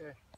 Okay.